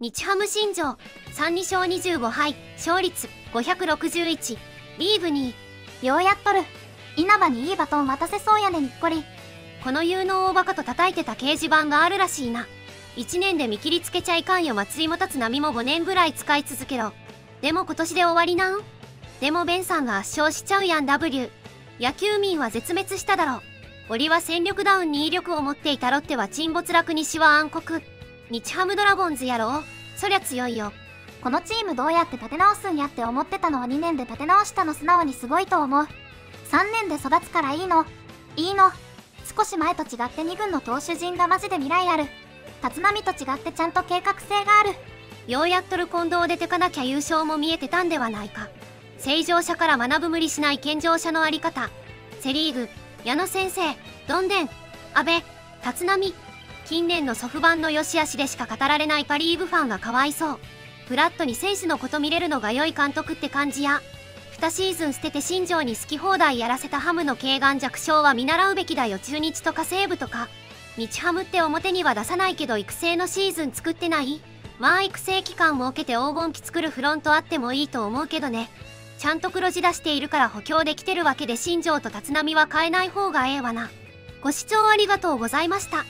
日ハム新庄3 2勝25敗勝率561リーグ2位ようやっとる。稲葉にいいバトン渡せそうやねにっこり。この有能大バカと叩いてた掲示板があるらしいな。1年で見切りつけちゃいかんよ松井も立つ波も5年ぐらい使い続けろ。でも今年で終わりなん？でもベンさんが圧勝しちゃうやん W 野球民は絶滅しただろ俺は戦力ダウンに威力を持っていたロッテは沈没落西は暗黒。日ハムドラゴンズやろそりゃ強いよ。このチームどうやって立て直すんやって思ってたのは2年で立て直したの素直にすごいと思う。3年で育つからいいの。いいの。少し前と違って2軍の投手陣がマジで未来ある。立浪と違ってちゃんと計画性がある。ようやっとる近藤出てかなきゃ優勝も見えてたんではないか。正常者から学ぶ無理しない健常者のあり方。セ・リーグ。矢野先生。どんでん。阿部立浪。近年の祖父版の良し悪しでしか語られないパ・リーグファンがかわいそう。フラットに選手のこと見れるのが良い監督って感じや。2シーズン捨てて新庄に好き放題やらせたハムの軽眼弱小は見習うべきだよ。中日とか西武とか。日ハムって表には出さないけど育成のシーズン作ってない？まあ育成期間設けて黄金期作るフロントあってもいいと思うけどね。ちゃんと黒字出しているから補強できてるわけで新庄と立浪は変えない方がええわな。ご視聴ありがとうございました。